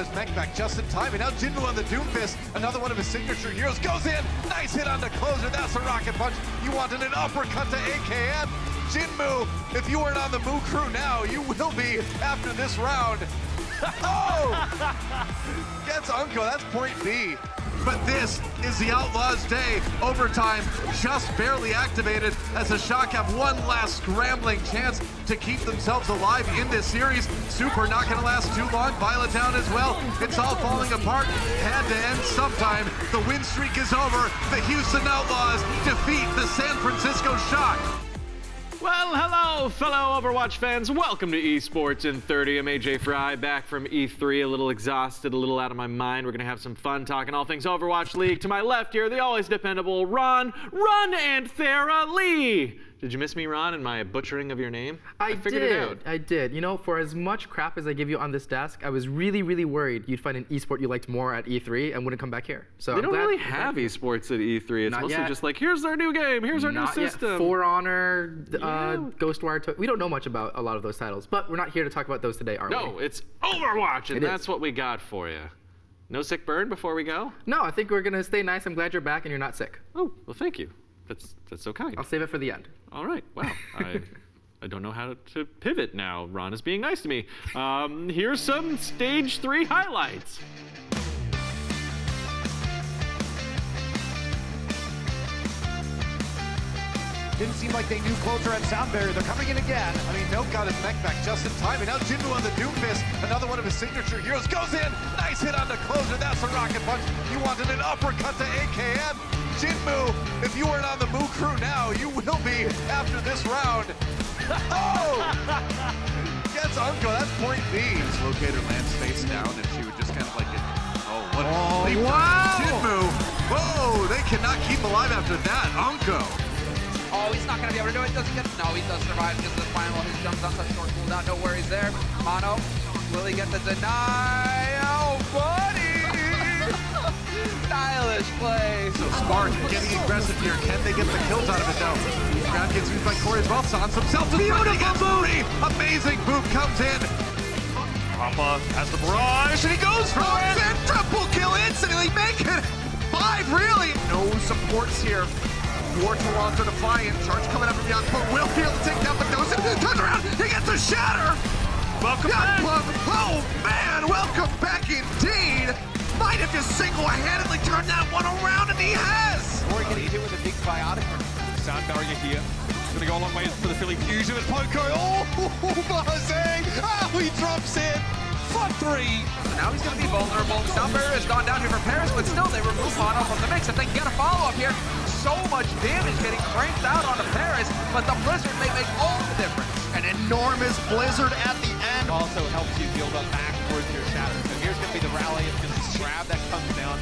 got his mech back just in time, and now Jinmu on the Doomfist, another one of his signature heroes, goes in. Nice hit on the closer. That's a rocket punch. You wanted an uppercut to AKN. Jinmu, if you weren't on the Moo crew now, you will be after this round. oh! Gets Unko. That's point B. But this is the Outlaws' day. Overtime just barely activated as the Shock have one last scrambling chance to keep themselves alive in this series. Super not going to last too long. Violet Town as well. It's all falling apart. Had to end sometime. The win streak is over. The Houston Outlaws defeat the San Francisco Shock. Well, hello, fellow Overwatch fans. Welcome to Esports in 30. I'm Ajay Fry, back from E3, a little exhausted, a little out of my mind. We're going to have some fun talking all things Overwatch League. To my left here, the always dependable Ron, Run Anthera Lee. Did you miss me, Ron, and my butchering of your name? I, figured did. it out. I did. You know, for as much crap as I give you on this desk, I was really, really worried you'd find an esport you liked more at E3 and wouldn't come back here. So They I'm don't glad- really have esports at E3. It's Not mostly yet. just like, here's our new game, here's our Not new yet. system. For Honor, uh, Yeah. Ghostwire. To- we don't know much about a lot of those titles, but we're not here to talk about those today, are no, we? No, it's Overwatch, and It is. that's what we got for you. No sick burn before we go? No, I think we're gonna stay nice. I'm glad you're back and you're not sick. Oh, well, thank you. That's that's so kind. I'll save it for the end. All right. Wow. I, I don't know how to pivot now. Ron is being nice to me. Um, here's some stage three highlights. Didn't seem like they knew closer at Sound Barrier. They're coming in again. I mean, Note got his mech back just in time, and now Jinmu on the Doomfist, another one of his signature heroes, goes in. Nice hit on the closer. That's a rocket punch. You wanted an uppercut to AKN. Jinmu, if you weren't on the Moo crew now, you will be after this round. Oh! Gets Unko. That's point B. Just locate her land space down, and she would just kind of like get. Oh, what? a Oh, leap wow! from Jinmu. Whoa, they cannot keep alive after that. Unko. Oh, he's not gonna be able to do it. Doesn't get. No, he does survive just the final. His jumps on such short cooldown. No worries there. Mono, will he get the deny? Stylish play. So Spark getting aggressive here. Can they get the kills out of it though? Ground gets used by Corey as well. Sans himself to Beautiful Mooney. Amazing boom comes in. Papa has the barrage, and he goes for Oh, it. and triple kill instantly. Make it five, really. No supports here. War Toronto defiant. Charge coming up from beyond. But will be able to take down Mendoza. Turns around. He gets a shatter. Welcome Yacht back. Oh, man. Welcome back indeed. Might have just single-handedly turned that one around, and he has. Rory getting hit with a big biotic. Sound barrier here. It's gonna go a long way for the Philly fusion with Poko. Oh, Barzang! Oh, he drops in. Front three. Now he's gonna be vulnerable. Sound barrier has gone down here for Paris, but still they remove Mono from the mix. If they can get a follow up here, so much damage getting cranked out onto Paris, but the Blizzard may make all the difference. An enormous blizzard at the end. Also helps you build up back towards your shatter. So here's gonna be the rally. It's gonna be grab that comes down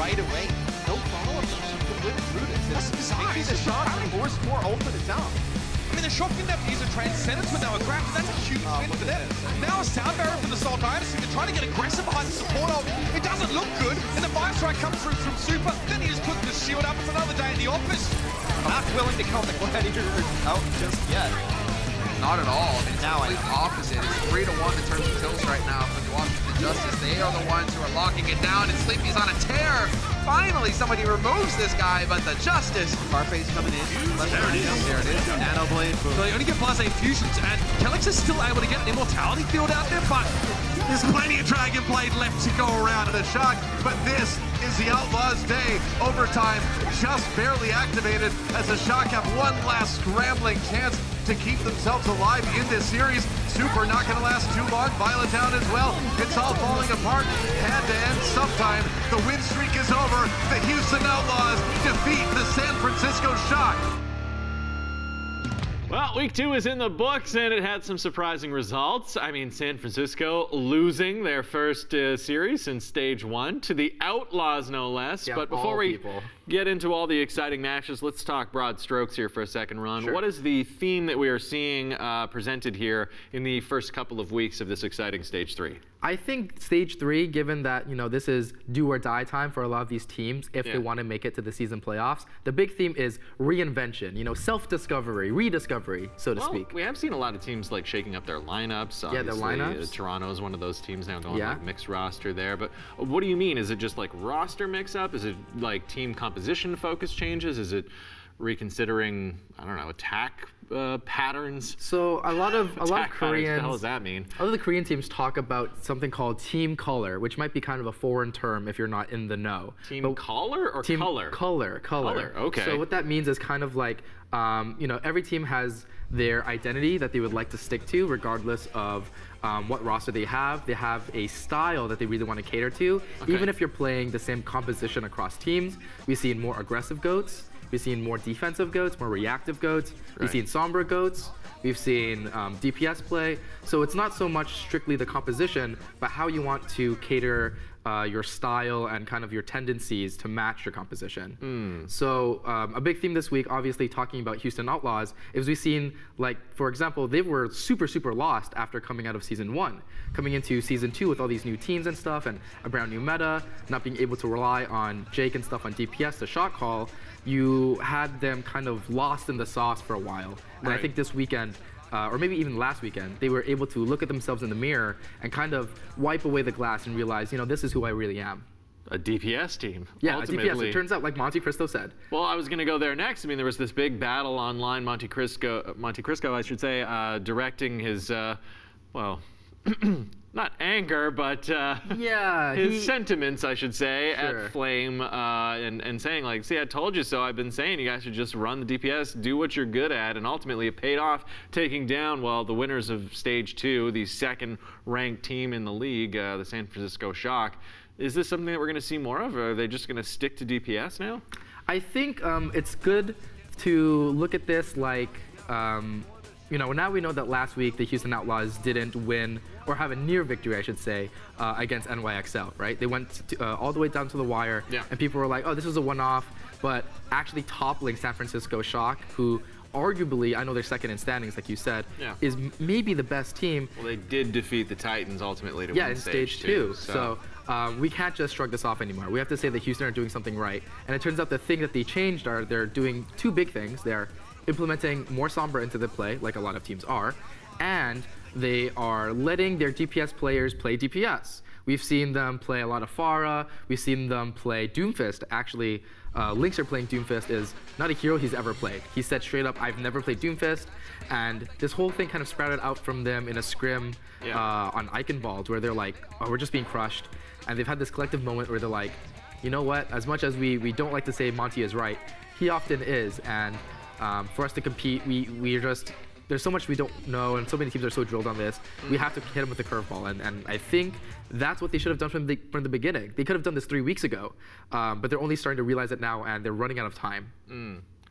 right away. No follow-up. Can live through this. It's Besides, the shot force more ultimate down. I mean, the shotgun depth use a transcendence when they were grabbed. That's a huge win for them. Now a sound barrier from the Seoul Dynasty. They're trying to get aggressive behind the support of. It doesn't look good. And the fire strike comes through from Super. Then he just puts the shield up. It's another day in the office. Not willing to count the gladiator out just yet. Not at all. I mean, it's Now complete opposite. It's three to one in terms of kills right now for the Washington Justice. They are the ones who are locking it down, and Sleepy's on a tear. Finally, somebody removes this guy, but the Justice. Farface coming in. Left There it is. There it is. Nano Blade. Boom. So they only get plus eight fusions, and Kelix is still able to get an immortality field out there, but There's plenty of Dragon Blade left to go around in the shock, but this is the Outlaws' day. Overtime just barely activated as the Shock have one last scrambling chance to keep themselves alive in this series. Super not going to last too long. Violet Town as well. It's all falling apart. Had to end sometime. The win streak is over. The Houston Outlaws defeat the San Francisco Shock. Well, week two is in the books, and it had some surprising results. I mean, San Francisco losing their first uh, series in stage one to the Outlaws, no less. Yeah, but before we, people. Get into all the exciting matches, let's talk broad strokes here for a second, Ron. What is the theme that we are seeing uh, presented here in the first couple of weeks of this exciting stage three? I think stage three, given that you know this is do or die time for a lot of these teams if Yeah. they want to make it to the season playoffs, the big theme is reinvention. You know, self-discovery, rediscovery, so to Well, speak. we have seen a lot of teams like shaking up their lineups. Yeah, their Obviously, lineups. Uh, Toronto is one of those teams now going Yeah. like mixed roster there. But uh, what do you mean? Is it just like roster mix-up? Is it like team composition focus changes? Is it reconsidering? I don't know attack uh, patterns. So a lot of a lot of patterns, What the hell does that mean? A lot of the Korean teams talk about something called team color, which might be kind of a foreign term if you're not in the know. Team But- color or team color? color color Color, okay. so what that means is kind of like um, you know every team has their identity that they would like to stick to regardless of um, what roster they have. They have a style that they really want to cater to. Even if you're playing the same composition across teams we've seen more aggressive goats we've seen more defensive goats more reactive goats we've Right. seen sombra goats We've seen um, DPS play, so it's not so much strictly the composition, but how you want to cater uh, your style and kind of your tendencies to match your composition. So um, a big theme this week, obviously talking about Houston Outlaws, is we've seen like, for example, they were super super lost after coming out of season one, coming into season two with all these new teams and stuff, and a brand new meta, not being able to rely on Jake and stuff on DPS to shot call. You had them kind of lost in the sauce for a while, and I think this weekend. Uh, or maybe even last weekend, they were able to look at themselves in the mirror and kind of wipe away the glass and realize, you know, this is who I really am. A DPS team. Yeah, a ultimately. DPS. It turns out, like Montecristo said, Well, I was going to go there next. I mean, there was this big battle online. Montecristo, Monte Cristo, I should say, uh, directing his, uh, well, not anger, but uh, Yeah, his he- sentiments, I should say, Sure. at Flame, uh, and and saying like, "See, I told you so. I've been saying you guys should just run the DPS, do what you're good at." And ultimately, it paid off, taking down well the winners of Stage Two, the second-ranked team in the league, uh, the San Francisco Shock. Is this something that we're going to see more of? Or are they just going to stick to DPS now? I think um, it's good to look at this like, um, you know, now we know that last week the Houston Outlaws didn't win or have a near victory, I should say, uh, against NYXL, right? They went to, uh, all the way down to the wire, Yeah. and people were like, oh, this was a one-off, but actually toppling San Francisco Shock, who arguably, I know they're second in standings, like you said, Yeah. is m- maybe the best team Well, they did defeat the Titans ultimately to yeah, win in stage, two. So, So, um, we can't just shrug this off anymore. We have to say that Houston are doing something right. And it turns out the thing that they changed are they're doing two big things. They're implementing more Sombra into the play, like a lot of teams are, and they are letting their DPS players play DPS. We've seen them play a lot of Pharah. We've seen them play Doomfist. Actually, uh, Linkzr playing Doomfist is not a hero he's ever played. He said straight up, I've never played Doomfist. And this whole thing kind of sprouted out from them in a scrim Yeah. uh, on Eichenwald where they're like, oh, we're just being crushed. And they've had this collective moment where they're like, you know what? As much as we, we don't like to say Monty is right, he often is. And um, for us to compete, we, we're just, there's so much we don't know, and so many teams are so drilled on this. We have to hit them with a curveball. And, and I think that's what they should have done from the, from the beginning. They could have done this three weeks ago, um, but they're only starting to realize it now, and they're running out of time.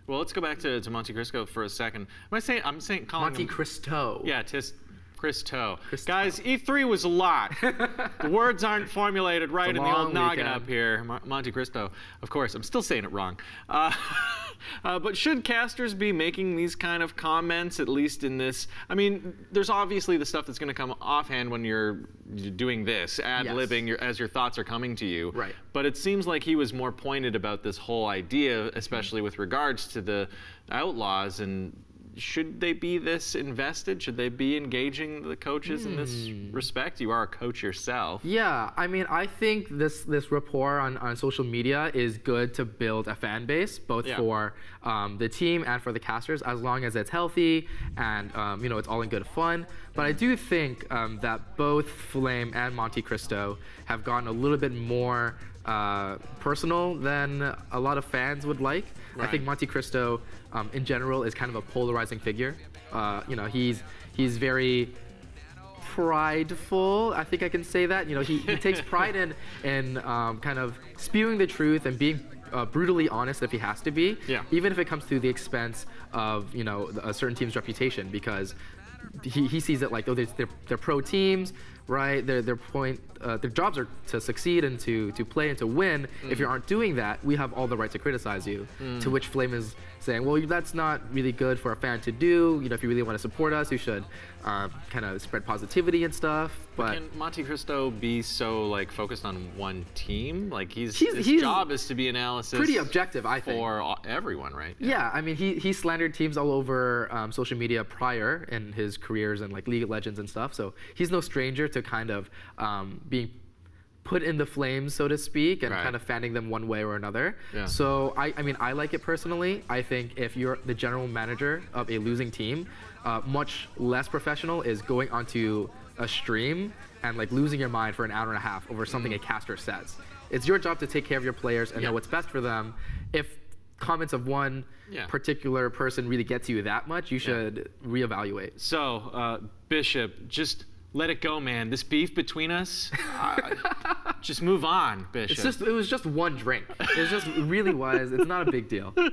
well, let's go back to, to Montecristo for a second. Am I saying I'm saying calling Monte him, Cristo. Yeah, tis Chris Toe. Cristo. Guys, E3 was a lot. the words aren't formulated right in the old noggin up here. Mo- Montecristo. Of course, I'm still saying it wrong. Uh, uh, but should casters be making these kind of comments, at least in this? I mean, there's obviously the stuff that's going to come offhand when you're you're doing this, ad-libbing your, as your thoughts are coming to you. Right. But it seems like he was more pointed about this whole idea, especially with regards to the outlaws and should they be this invested? Should they be engaging the coaches in this respect? You are a coach yourself. Yeah, I mean, I think this this rapport on, on social media is good to build a fan base, both Yeah. for um, the team and for the casters, as long as it's healthy and um, you know it's all in good fun. But I do think um, that both Flame and Montecristo have gotten a little bit more uh, personal than a lot of fans would like. I think Montecristo, um, in general, is kind of a polarizing figure. Uh, you know, he's he's very prideful. I think I can say that. You know, he, he takes pride in in um, kind of spewing the truth and being uh, brutally honest if he has to be. Yeah. Even if it comes to the expense of you know a certain team's reputation, because he, he sees it like oh they're, they're, they're pro teams. Right? Their their point, uh, their jobs are to succeed and to to play and to win. If you aren't doing that, we have all the right to criticize you. To which Flame is saying, well, that's not really good for a fan to do. You know, if you really want to support us, you should uh, kind of spread positivity and stuff. But Can Montecristo be so like focused on one team? Like he's, He's- his he's job is to be analysis. pretty objective, I think. for all- everyone, right? Yeah, I mean, he, he slandered teams all over um, social media prior in his careers and like League of Legends and stuff. So he's no stranger to kind of um, being put in the flames, so to speak, and Right. kind of fanning them one way or another. Yeah. So I, I mean, I like it personally. I think if you're the general manager of a losing team, uh, much less professional is going onto a stream and like losing your mind for an hour and a half over something a caster says. It's your job to take care of your players and Mm. Yeah. know what's best for them. If comments of one Yeah. particular person really get to you that much, you should reevaluate. So, uh, Bishop, just let it go, man. This beef between us, uh, just move on, Bishop. It's just it was just one drink. It just really was. It's not a big deal.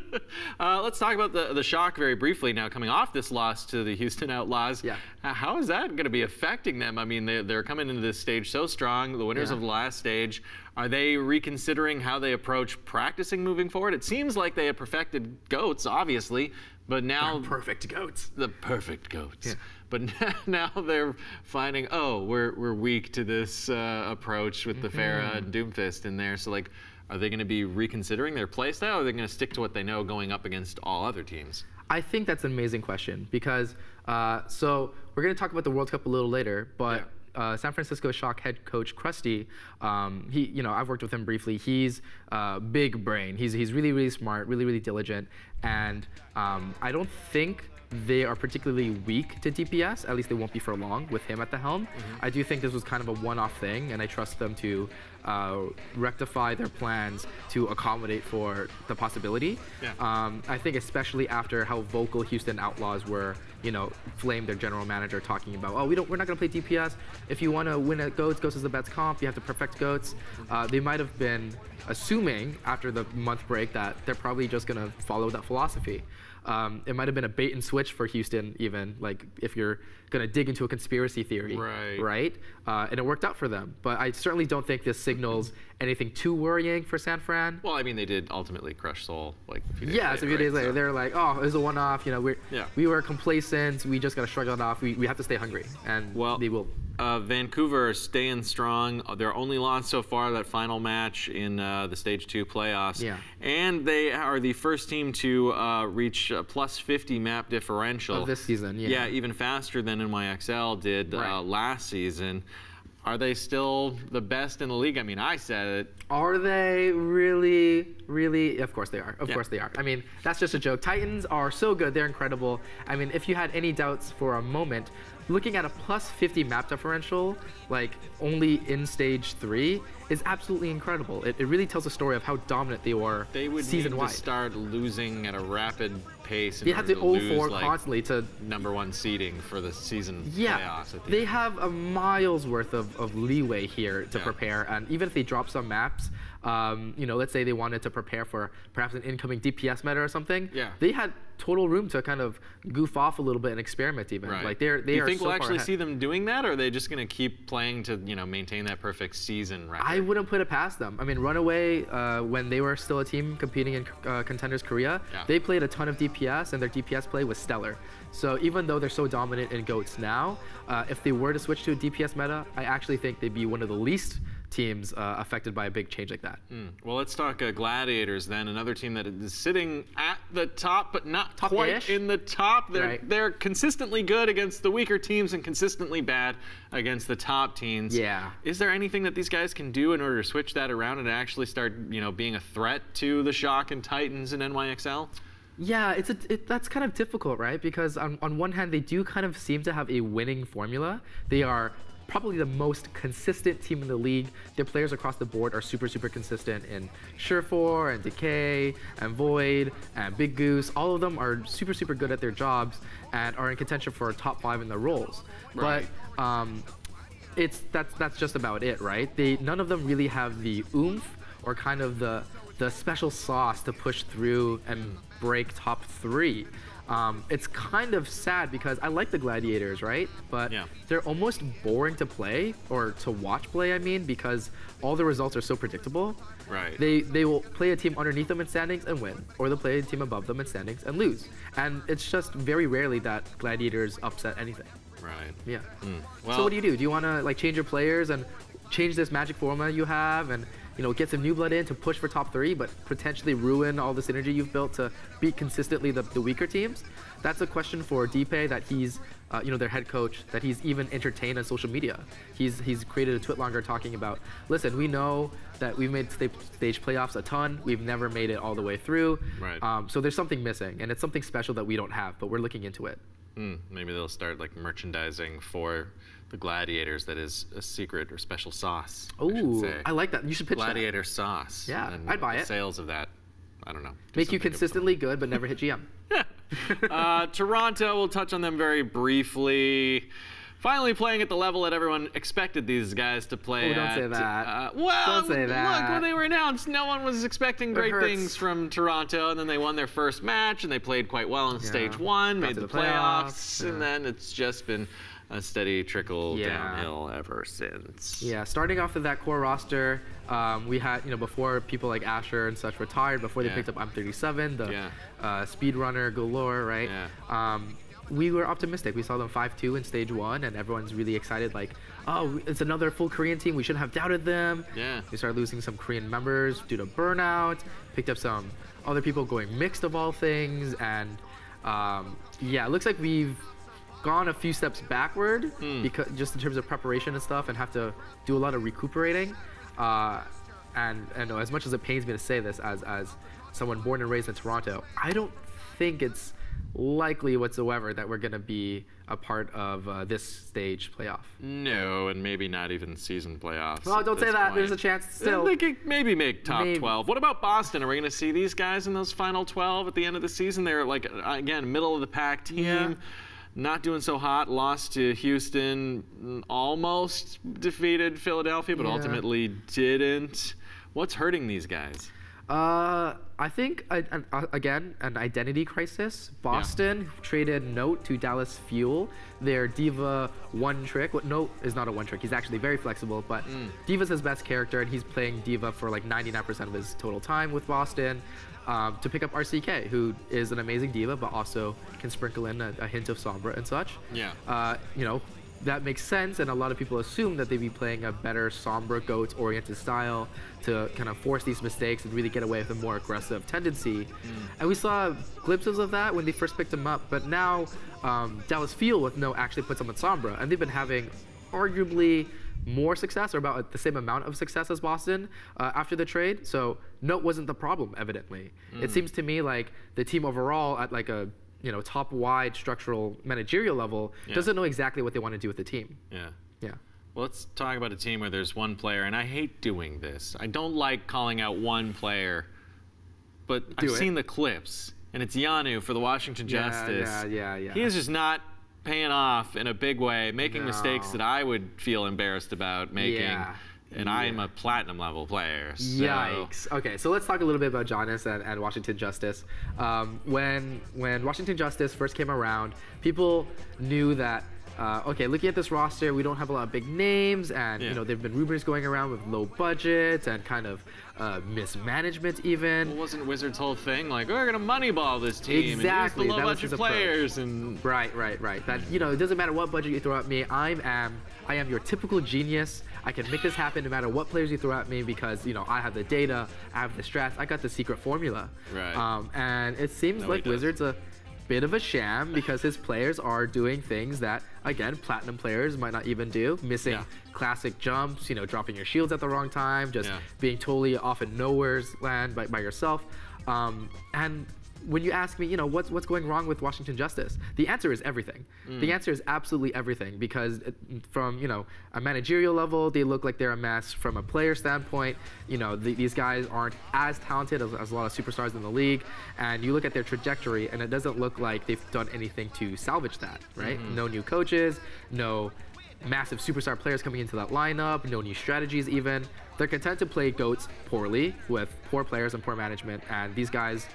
Uh, let's talk about the, the shock very briefly now. Coming off this loss to the Houston Outlaws, Yeah. how is that going to be affecting them? I mean, they, they're coming into this stage so strong. The winners Yeah. of the last stage, are they reconsidering how they approach practicing moving forward? It seems like they have perfected goats, obviously, but now Perfect goats. the perfect goats. But now they're finding, oh, we're, we're weak to this uh, approach with the Pharah and Doomfist in there. So, like, are they going to be reconsidering their playstyle or are they going to stick to what they know going up against all other teams? I think that's an amazing question because uh, so we're going to talk about the World Cup a little later, but. Uh, San Francisco Shock head coach Crusty, um, he, you know, I've worked with him briefly. He's uh, big brain. He's he's really really smart, really really diligent, and um, I don't think they are particularly weak to DPS. At least they won't be for long with him at the helm. I do think this was kind of a one-off thing, and I trust them to uh, rectify their plans to accommodate for the possibility. Yeah. Um, I think especially after how vocal Houston Outlaws were, you know, flame their general manager talking about, oh, we don't, we're not gonna play DPS. If you want to win at Goats, Goats is the best comp. You have to perfect Goats. Uh, they might have been assuming after the month break that they're probably just gonna follow that philosophy. Um, it might have been a bait and switch for Houston, even like if you're gonna dig into a conspiracy theory, Right. Right, uh, and it worked out for them. But I certainly don't think this signals anything too worrying for San Fran. Well, I mean, they did ultimately crush Seoul like a few days Yeah, later. so a few days right? later, So- they're like, "Oh, it was a one-off. You know, we're Yeah. we were complacent. We just gotta shrug it off. We, we have to stay hungry, and Well, they will." Uh, Vancouver are staying strong. Uh, Their only loss so far, that final match in uh, the Stage 2 playoffs. Yeah. And they are the first team to uh, reach a plus 50 map differential. Of this season, yeah. Yeah, even faster than NYXL did uh, last season. Are they still the best in the league? I mean, I said it. Are they really, really? Of course they are. Of Yeah. course they are. I mean, that's just a joke. Titans are so good. They're incredible. I mean, if you had any doubts for a moment, looking at a plus 50 map differential, like only in stage three, is absolutely incredible. It, it really tells a story of how dominant they were They would season need to start losing at a rapid pace. They have to to 0-4 like, constantly to number one seeding for the season Yeah, the they end. have a miles worth of, of leeway here to Yeah. prepare, and even if they drop some maps, um, you know, let's say they wanted to prepare for perhaps an incoming DPS meta or something, Yeah. they had total room to kind of goof off a little bit and experiment even. Right. Like they're they Do you are think so we'll actually ahead. see them doing that, or are they just going to keep playing to you know maintain that perfect season record? I wouldn't put it past them. I mean, Runaway, uh, when they were still a team competing in uh, Contenders Korea, Yeah. they played a ton of DPS, and their DPS play was stellar. So even though they're so dominant in GOATs now, uh, if they were to switch to a DPS meta, I actually think they'd be one of the least teams uh, affected by a big change like that. Well, let's talk uh, Gladiators then. Another team that is sitting at the top, but not quite Top-ish? in the top. They're Right. they're consistently good against the weaker teams and consistently bad against the top teams. Yeah. Is there anything that these guys can do in order to switch that around and actually start you know being a threat to the Shock and Titans and NYXL? Yeah, it's a, it, that's kind of difficult, right? Because on, on one hand, they do kind of seem to have a winning formula. They are probably the most consistent team in the league. Their players across the board are super, super consistent in Surefour and Decay and Void and Big Goose. All of them are super, super good at their jobs and are in contention for a top five in their roles. Right. But um, it's that's that's just about it, right? They none of them really have the oomph or kind of the the special sauce to push through and break top three. Um, it's kind of sad because I like the Gladiators, right? But Yeah. they're almost boring to play or to watch play. I mean, because all the results are so predictable. Right. They they will play a team underneath them in standings and win, or they'll play a team above them in standings and lose. And it's just very rarely that Gladiators upset anything. Right. Yeah. Well, so what do you do? Do you want to like change your players and change this magic formula you have and you know get some new blood in to push for top three, but potentially ruin all the synergy you've built to beat consistently the, the weaker teams? That's a question for dpei that he's uh, you know their head coach that he's even entertained on social media. He's he's created a tweet longer talking about listen, we know that we've made sta- stage playoffs a ton. We've never made it all the way through. Right. Um, so there's something missing, and it's something special that we don't have, but we're looking into it. Hmm, maybe they'll start like merchandising for the gladiators that is a secret or special sauce. I Ooh, say. I like that. You should pitch that. gladiator sauce. Yeah, and I'd buy it. Sales of that, I don't know. do Make you consistently good, but never hit GM. uh, Toronto, we'll touch on them very briefly. Finally playing at the level that everyone expected these guys to play Oh, don't at. say that. Uh, well, Don't say look, when they were announced, no one was expecting great hurts. things from Toronto, and then they won their first match, and they played quite well in stage one, Got made the, the playoffs, playoffs, and then it's just been a steady trickle Yeah. downhill ever since. Yeah, starting off with that core roster, um, we had, you know, before people like Asher and such retired, before they Yeah. picked up I'm37, the Yeah. uh, speedrunner galore, right? Yeah. Um, we were optimistic. We saw them 5-2 in stage one, and everyone's really excited. Like, oh, it's another full Korean team. We shouldn't have doubted them. Yeah. We started losing some Korean members due to burnout. Picked up some other people going mixed of all things, and um, yeah, it looks like we've gone a few steps backward because just in terms of preparation and stuff, and have to do a lot of recuperating. Uh, and and as much as it pains me to say this, as as someone born and raised in Toronto, I don't think it's likely whatsoever that we're going to be a part of uh, this stage playoff. No, and maybe not even season playoffs. Well, don't say that. There's a chance still. They could maybe make top Maybe. 12. What about Boston? Are we going to see these guys in those final 12 at the end of the season? They're like, uh, again, middle of the pack team. Yeah. Not doing so hot. Lost to Houston. mm, Almost defeated Philadelphia, but Yeah. ultimately didn't. What's hurting these guys? Uh, I think an- uh, again an identity crisis. Boston traded Note to Dallas Fuel, their D.Va one trick. What Note is not a one trick. He's actually very flexible, but D.Va's his best character, and he's playing D.Va for like 99% of his total time with Boston. Um, to pick up RCK, who is an amazing D.Va, but also can sprinkle in a, a hint of Sombra and such. Yeah. Uh, you know, that makes sense, and a lot of people assume that they'd be playing a better Sombra Goats oriented style to kind of force these mistakes and really get away with a more aggressive tendency. And we saw glimpses of that when they first picked him up, but now um, Dallas Fuel with no actually puts him with Sombra, and they've been having arguably more success or about the same amount of success as Boston uh, after the trade. So Note wasn't the problem, evidently. It seems to me like the team overall at like a you know top wide structural managerial level Yeah. doesn't know exactly what they want to do with the team. Yeah. Yeah. Well, let's talk about a team where there's one player, and I hate doing this. I don't like calling out one player, but Do I've it. seen the clips, and it's Yanu for the Washington Yeah, Justice. yeah, yeah, yeah. He is just not paying off in a big way, making mistakes that I would feel embarrassed about making. Yeah, And I'm a platinum level player. So Yikes. Okay, so let's talk a little bit about Jonas and, and Washington Justice. Um, when when Washington Justice first came around, people knew that. Uh, okay, looking at this roster, we don't have a lot of big names, and Yeah. you know there've been rumors going around with low budget and kind of uh, mismanagement even. Well, wasn't Wizards' whole thing like we're gonna moneyball this team Exactly, and use the low budget players and Right, right, right. That you know, it doesn't matter what budget you throw at me. I'm am, I am your typical genius. I can make this happen no matter what players you throw at me because you know I have the data, I have the strats, I got the secret formula. Right. Um, and it seems No, like. Wizards a bit of a sham because his players are doing things that again platinum players might not even do, missing Yeah. classic jumps, you know, dropping your shields at the wrong time, just Yeah. being totally off in nowhere's land by, by yourself. Um, and when you ask me, you know, what's what's going wrong with Washington Justice? The answer is everything. The mm. answer is absolutely everything because it, from you know a managerial level, they look like they're a mess. From a player standpoint, you know the, these guys aren't as talented as, as a lot of superstars in the league. And you look at their trajectory, and it doesn't look like they've done anything to salvage that. Right? Mm-hmm. No new coaches, no massive superstar players coming into that lineup, no new strategies even. They're content to play goats poorly with poor players and poor management, and these guys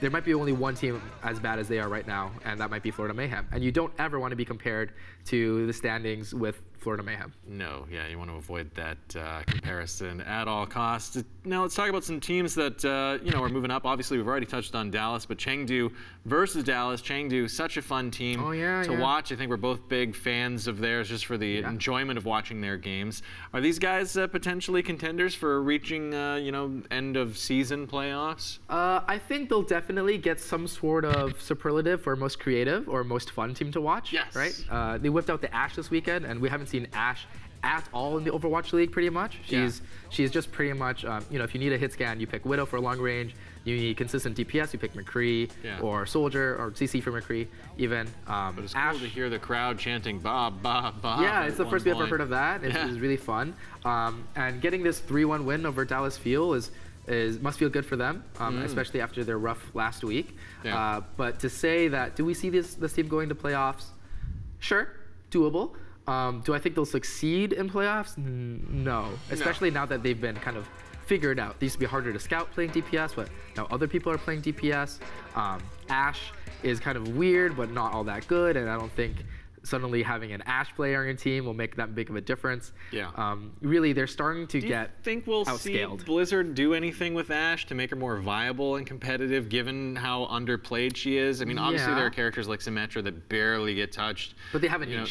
there might be only one team as bad as they are right now, and that might be Florida Mayhem. And you don't ever want to be compared to the standings with Florida Mayhem. No, yeah, you want to avoid that uh, comparison at all costs. Now let's talk about some teams that uh, you know are moving up. Obviously, we've already touched on Dallas, but Chengdu versus Dallas. Chengdu, such a fun team Oh, yeah, to yeah. watch. I think we're both big fans of theirs, just for the enjoyment of watching their games. Are these guys uh, potentially contenders for reaching uh, you know end of season playoffs? Uh, I think they'll definitely get some sort of superlative for most creative or most fun team to watch. Yes. Right? Uh, they whipped out the Ashe this weekend, and we haven't seen Ashe at all in the Overwatch League, pretty much. Yeah. She's she's just pretty much, um, you know, if you need a hit scan, you pick Widow for long range. You need consistent DPS, you pick McCree Yeah. or Soldier or CC for McCree, even. Um, But it's Ashe, cool to hear the crowd chanting "Bob, Bob, Bob." yeah, it's the first we ever heard of that. It's, Yeah. it's really fun. Um, and getting this 3-1 win over Dallas Fuel is, is must feel good for them, um, especially after their rough last week. Mm. Yeah. Uh, but to say that, do we see this this team going to playoffs? Sure, doable. Um, do I think they'll succeed in playoffs? N- no, especially now that they've been kind of figured out. It used to be harder to scout playing DPS, but now other people are playing DPS. Um, Ashe is kind of weird, but not all that good, and I don't think suddenly having an Ashe player on your team will make that big of a difference. Yeah. Um, really, they're starting to Do you get think we'll outscaled. see Blizzard do anything with Ashe to make her more viable and competitive, given how underplayed she is? I mean, obviously Yeah. there are characters like Symmetra that barely get touched. But they have a you know.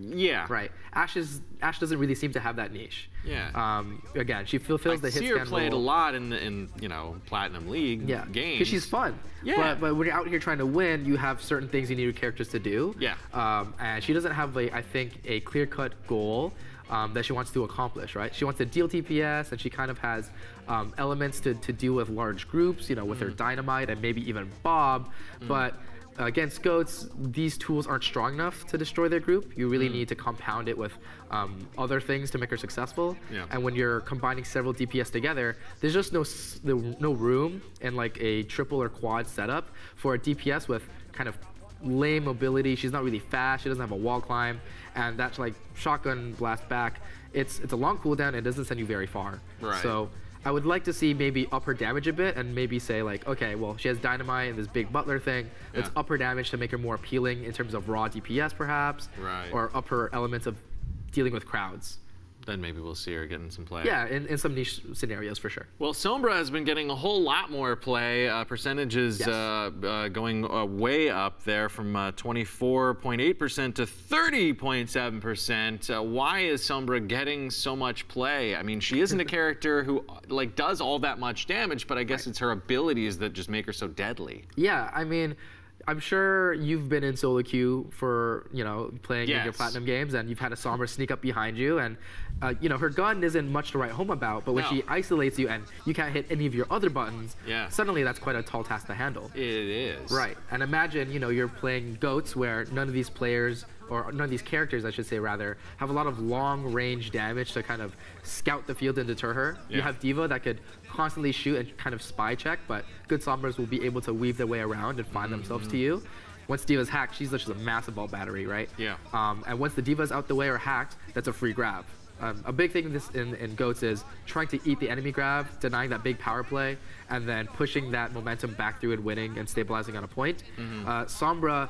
Yeah. Right. Ashe is Ashe doesn't really seem to have that niche. Yeah. Um, again, she fulfills the hit see her played a lot in the in you know Platinum League Yeah, games. because she's fun. Yeah. But, but when you're out here trying to win, you have certain things you need your characters to do. Yeah. Um, and she doesn't have, a, I think, a clear-cut goal um, that she wants to accomplish, right? She wants to deal DPS, and she kind of has um, elements to, to deal with large groups, you know, with her Mm. Dynamite and maybe even Bob. But against goats, these tools aren't strong enough to destroy their group. You Mm. really need to compound it with um, other things to make her successful. Yeah. And when you're combining several DPS together, there's just no no room in like a triple or quad setup for a DPS with kind of lame mobility. She's not really fast. She doesn't have a wall climb, and that's like shotgun blast back. It's it's a long cooldown. And it doesn't send you very far. Right. So. I would like to see maybe up her damage a bit and maybe say like, okay, well she has dynamite and this big butler thing. Let's Yeah. up her damage to make her more appealing in terms of raw DPS perhaps, Right. or up her elements of dealing with crowds. Then maybe we'll see her getting some play. Yeah, in, in some niche scenarios for sure. Well, Sombra has been getting a whole lot more play. Uh, percentages Yes. uh, uh, going uh, way up there from uh, 24.8% to 30.7%. Uh, why is Sombra getting so much play? I mean, she isn't a character who like does all that much damage, but I guess it's her abilities that just make her so deadly. Yeah, I mean, I'm sure you've been in solo queue for you know playing in your platinum games, and you've had a Sombra sneak up behind you, and uh, you know her gun isn't much to write home about, but when No. she isolates you and you can't hit any of your other buttons, Yeah. suddenly that's quite a tall task to handle. It is. Right, and imagine you know you're playing goats where none of these players or none of these characters, I should say rather, have a lot of long range damage to kind of scout the field and deter her. You have D.Va that could constantly shoot and kind of spy check, but good Sombras will be able to weave their way around and find themselves to you. Once D.Va's hacked, she's just a massive ball battery, right? Yeah. Um, and once the D.Va's out the way or hacked, that's a free grab. Um, a big thing in this in, in goats is trying to eat the enemy grab, denying that big power play, and then pushing that momentum back through and winning and stabilizing on a point. Uh, Sombra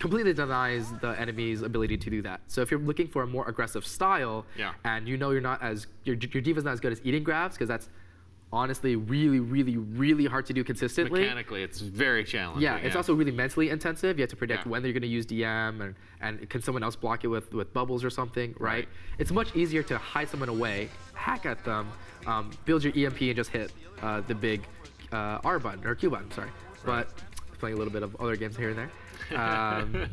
completely denies the enemy's ability to do that. So if you're looking for a more aggressive style, Yeah. and you know you're not as your your D.Va's not as good as eating grabs because that's honestly really really really hard to do consistently. Mechanically, it's very challenging. Yeah, it's also really mentally intensive. You have to predict Yeah. when they're going to use DM and, and can someone else block it with, with bubbles or something, right? Right. It's much easier to hide someone away, hack at them, um, build your EMP and just hit uh, the big uh, R button or Q button, sorry. But playing a little bit of other games here and there. Um,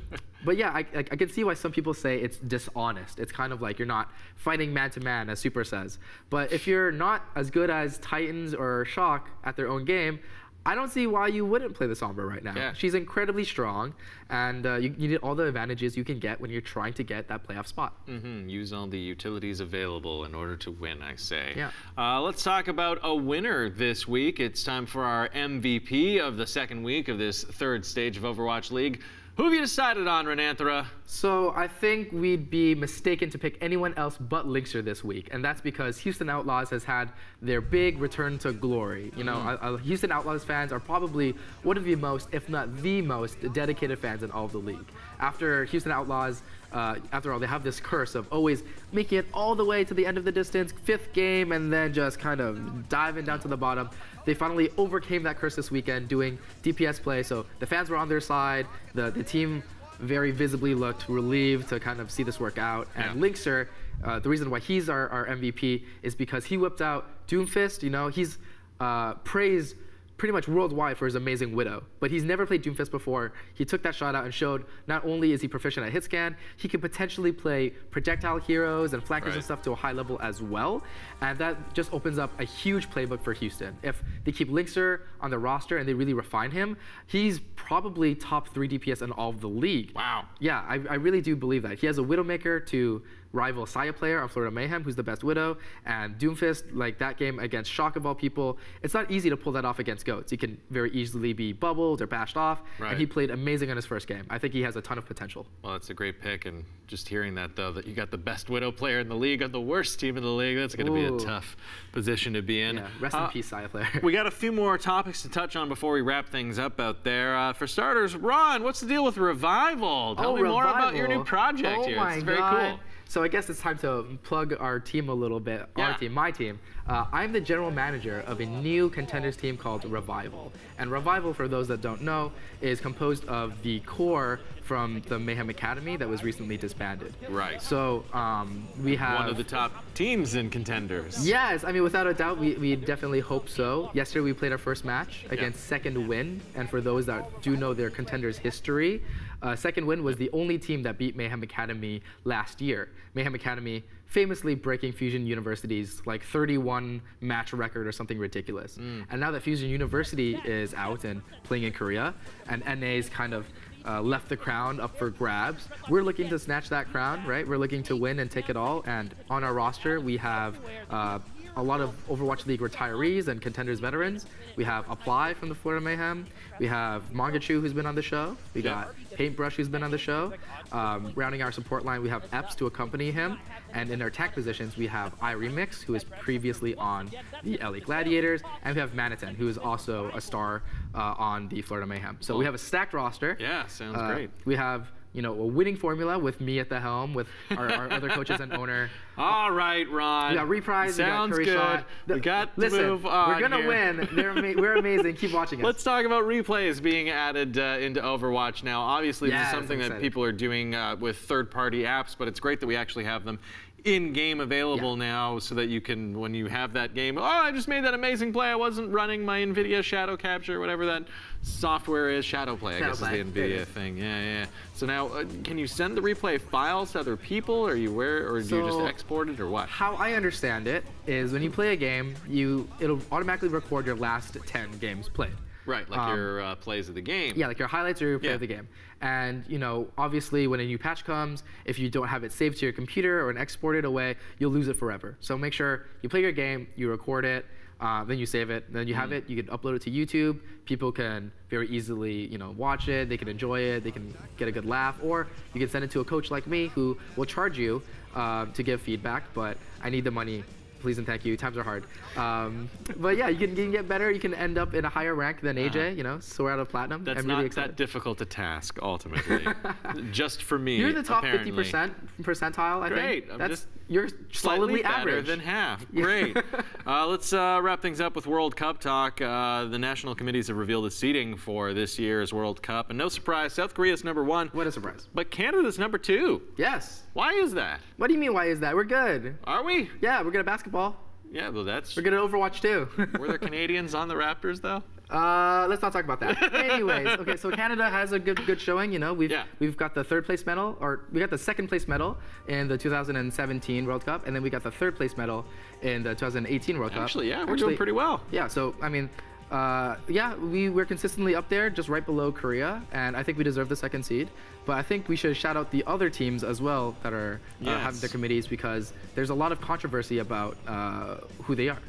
but yeah, I, I, I can see why some people say it's dishonest. It's kind of like you're not fighting man to man, as Super says. But if you're not as good as Titans or Shock at their own game, I don't see why you wouldn't play the Sombra right now. Yeah. She's incredibly strong, and uh, you, you need all the advantages you can get when you're trying to get that playoff spot. hmm Use all the utilities available in order to win, I say. Yeah. Uh, let's talk about a winner this week. It's time for our MVP of the second week of this third stage of Overwatch League. Who have you decided on, Renanthera? So I think we'd be mistaken to pick anyone else but Linkzr this week, and that's because Houston Outlaws has had their big return to glory. You know, uh, Houston Outlaws fans are probably one of the most, if not the most, dedicated fans in all of the league. After Houston Outlaws, uh, after all, they have this curse of always making it all the way to the end of the distance, fifth game, and then just kind of diving down to the bottom. They finally overcame that curse this weekend, doing DPS play. So the fans were on their side. The the team very visibly looked relieved to kind of see this work out. And Yeah. Linkzr, uh, the reason why he's our, our MVP is because he whipped out Doomfist. You know, he's uh, praised pretty much worldwide for his amazing Widow, but he's never played Doomfist before. He took that shot out and showed not only is he proficient at hit scan, he can potentially play projectile heroes and flankers Right. and stuff to a high level as well. And that just opens up a huge playbook for Houston. If they keep Linkzr on the roster and they really refine him, he's probably top three DPS in all of the league. Wow. Yeah, I, I really do believe that. He has a Widowmaker to rival Sayaplayer on Florida Mayhem, who's the best Widow, and Doomfist, like that game against Shock of all people, it's not easy to pull that off against Goats. He can very easily be bubbled or bashed off, Right. and he played amazing on his first game. I think he has a ton of potential. Well, that's a great pick, and just hearing that though, that you got the best Widow player in the league on the worst team in the league, that's going to be a tough position to be in. Yeah, rest Uh, in peace, Sayaplayer. We got a few more topics to touch on before we wrap things up out there. Uh, for starters, Ron, what's the deal with Revival? Tell me more about your new Oh, project oh here. My it's very God. cool. So I guess it's time to plug our team a little bit. Yeah. Our team, my team. Uh, I'm the general manager of a new contenders team called Revival. And Revival, for those that don't know, is composed of the core from the Mayhem Academy that was recently disbanded. Right. So um, we have One of the top teams in contenders. Yes, I mean, without a doubt, we, we definitely hope so. Yesterday, we played our first match against Second Win, and for those that do know their contenders' history, uh, Second Win was the only team that beat Mayhem Academy last year. Mayhem Academy famously breaking Fusion University's like 31 match record or something ridiculous. And now that Fusion University is out and playing in Korea, and NA's kind of uh, left the crown up for grabs. We're looking to snatch that crown, right? We're looking to win and take it all. And on our roster, we have uh, a lot of Overwatch League retirees and contenders veterans. We have Apply from the Florida Mayhem. We have Mangachu, who's been on the show. We got Paintbrush, who's been on the show. Um, rounding our support line, we have Epps to accompany him. And in our tech positions, we have iRemix, who is previously on the LA Gladiators. And we have Manatan, who is also a star uh, on the Florida Mayhem. So we have a stacked roster. Yeah, sounds Uh, great. We have, you know, a winning formula with me at the helm, with our, our other coaches and owner. All right, Ron. We got reprise. Sounds we got good. We got to Listen, move on. we're gonna here. win. They're ama- we're amazing. Keep watching us. Let's talk about replays being added uh, into Overwatch now. Obviously, this is something that people are doing uh, with third-party apps, but it's great that we actually have them in-game available Yeah. now, so that you can, when you have that game, oh, I just made that amazing play. I wasn't running my NVIDIA Shadow Capture, whatever that software is. Shadow Play, I guess, Play, is the NVIDIA is. thing. Yeah, yeah. So now, uh, can you send the replay files to other people, or you where, or do you just export it, or what? How I understand it is when you play a game, you it'll automatically record your last 10 games played. Right, like Um, your uh, plays of the game. Yeah, like your highlights or your play Yeah. of the game. And you know, obviously, when a new patch comes, if you don't have it saved to your computer or and export it away, you'll lose it forever. So make sure you play your game, you record it, uh, then you save it, then you have it. You can upload it to YouTube. People can very easily, you know, watch it. They can enjoy it. They can get a good laugh, or you can send it to a coach like me who will charge you uh, to give feedback. But I need the money please and thank you. Times are hard. Um, but yeah, you can, you can get better. You can end up in a higher rank than Ajay. You know, so we're out of platinum. Uh-huh. That's I'm not really that difficult a task, ultimately. Just for me. You're in the top apparently. 50% percentile, I Great. think. I'm That's you're Slightly solidly better average. than half. Great. uh, let's uh, wrap things up with World Cup talk. Uh, the national committees have revealed the seating for this year's World Cup, and no surprise, South Korea's number one, What a surprise. but Canada's number two. Yes. Why is that? What do you mean? Why is that? We're good. Are we? Yeah, we're good at basketball. Yeah, well, that's. We're good at Overwatch too. Were there Canadians on the Raptors though? Uh, let's not talk about that. Anyways, okay, so Canada has a good good showing. You know, we've Yeah. we've got the third place medal, or we got the second place medal in the 2017 World Cup, and then we got the third place medal in the 2018 World Cup. Actually, yeah, we're doing pretty well. Yeah, so I mean, uh, yeah, we we're consistently up there, just right below Korea, and I think we deserve the second seed. But I think we should shout out the other teams as well that are uh, having their committees because there's a lot of controversy about uh, who they are.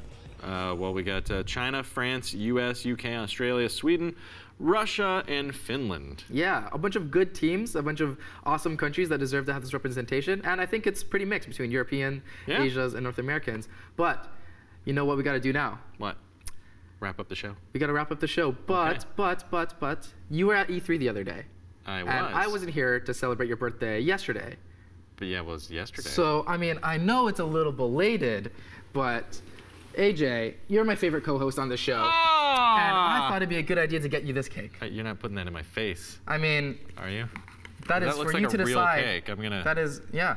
Uh, well, we got uh, China, France, U.S., U.K., Australia, Sweden, Russia, and Finland. Yeah, a bunch of good teams, a bunch of awesome countries that deserve to have this representation, and I think it's pretty mixed between European, Yeah. Asia's, and North Americans. But you know what we got to do now? What? Wrap up the show. We got to wrap up the show. But, Okay. but, but, but, you were at E3 the other day, I was. and I wasn't here to celebrate your birthday yesterday. But yeah, it was yesterday. So, I mean, I know it's a little belated, but Ajay, you're my favorite co-host on the show, and I thought it'd be a good idea to get you this cake. Uh, You're not putting that in my face, I mean, are you? that is that looks for like you a to real decide. cake. I'm gonna. That is, yeah,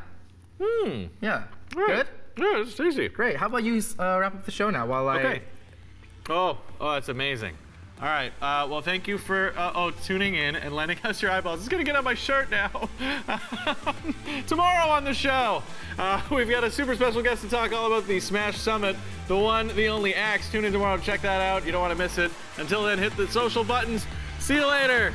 Hmm. yeah. Right. Good. Yeah, it's tasty. Great. How about you uh, wrap up the show now while I? Okay. Oh, oh, that's amazing. All right. Uh, well, thank you for uh, oh tuning in and lending us your eyeballs. It's gonna get on my shirt now. Tomorrow on the show, uh, we've got a super special guest to talk all about the Smash Summit, the one, the only Axe. Tune in tomorrow to check that out. You don't want to miss it. Until then, hit the social buttons. See you later.